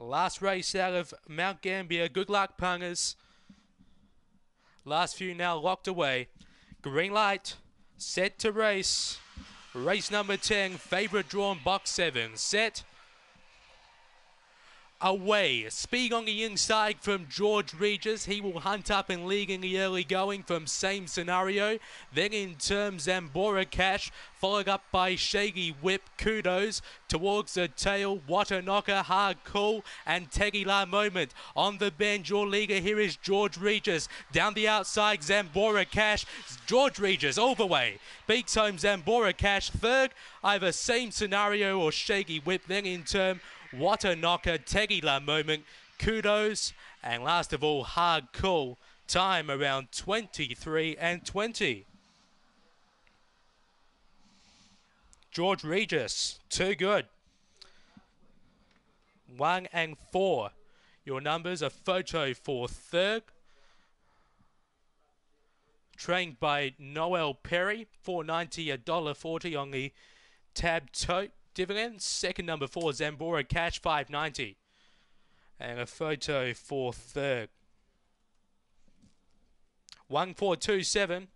Last race out of Mount Gambier. Good luck, pungers. Last few now locked away. Green light. Set to race. Race number 10. Favorite drawn box 7. Set away. Speed on the inside from George Regis. He will hunt up and lead in the early going from same scenario. Then in terms Zambora Cash, followed up by Shaggy Whip Kudos towards the tail. What a knocker, hard cool and La moment. On the bend, your leader here is George Regis. Down the outside, Zambora Cash. George Regis all the way. Beats home Zambora Cash. Third, either same scenario or Shaggy Whip. Then in term what a knocker, Tequila moment. Kudos. And last of all, hard cool. Time around 23 and 20. George Regis, too good. One and four. Your numbers are photo for third. Trained by Noel Perry, 490 a dollar 40 on the tab tote dividends. Second number four, Zambora Cash 590. And a photo for third. 1427.